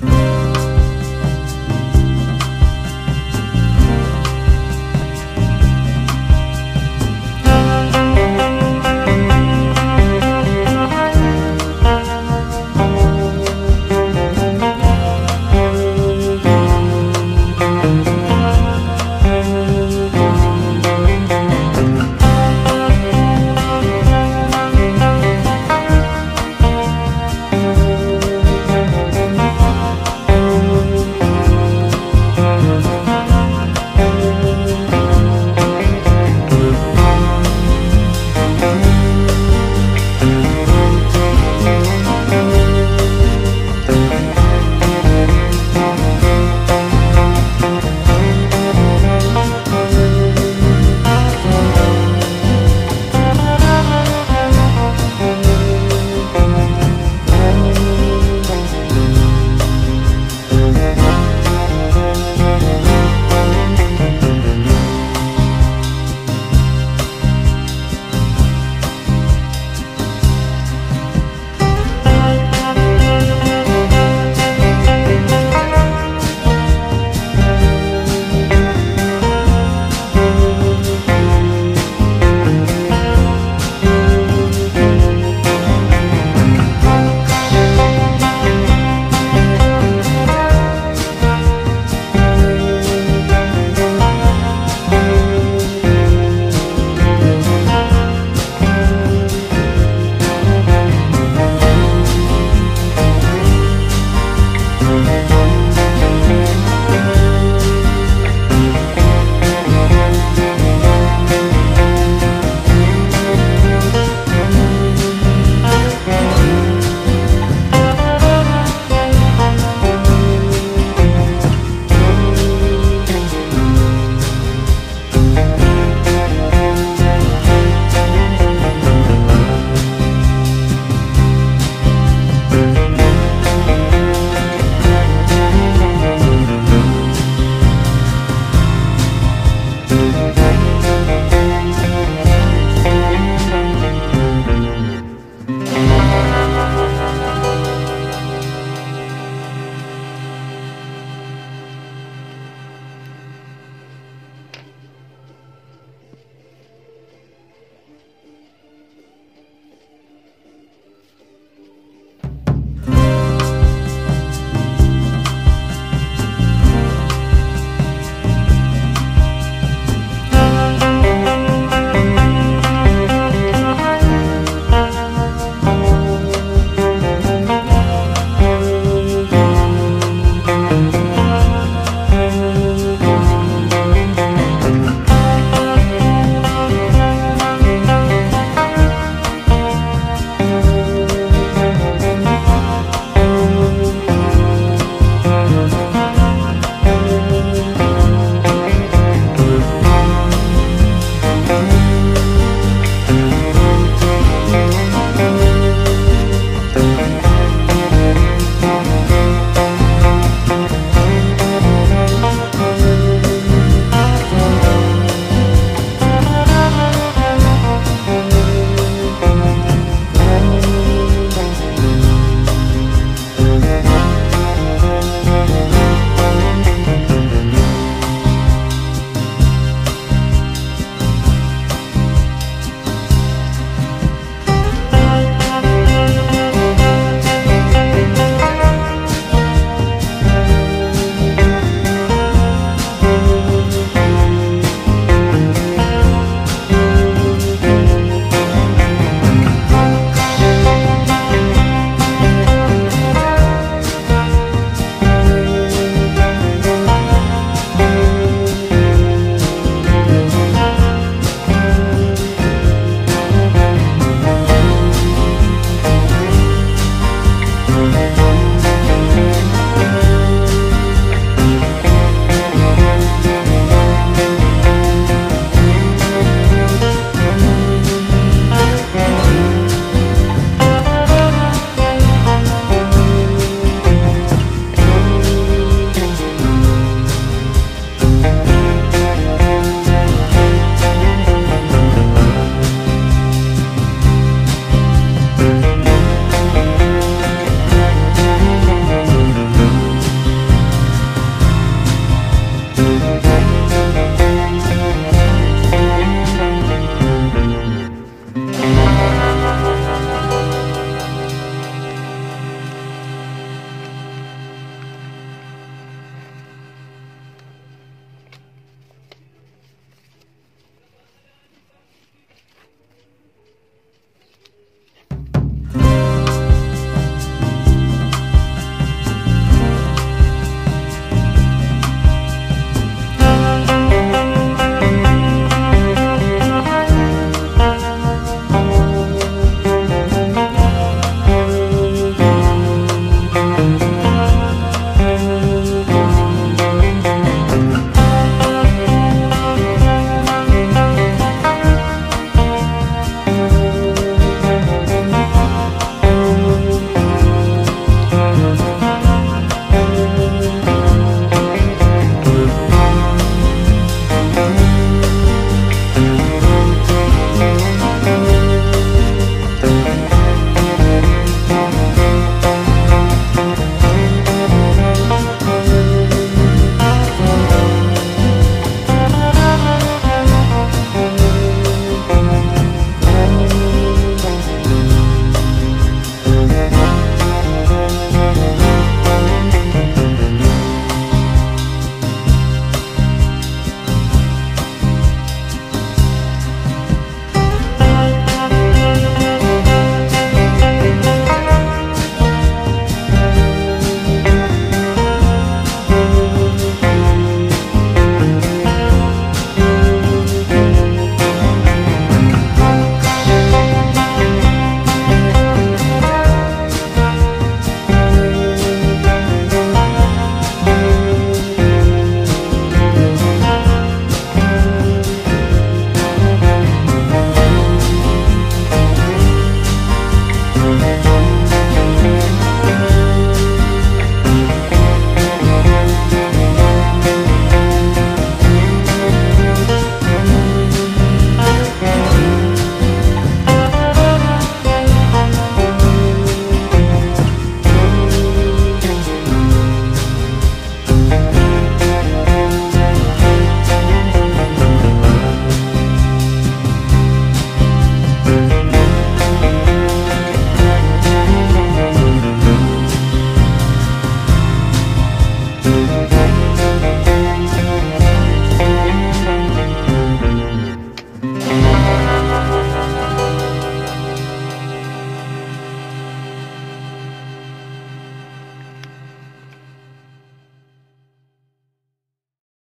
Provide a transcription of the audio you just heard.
Thank Música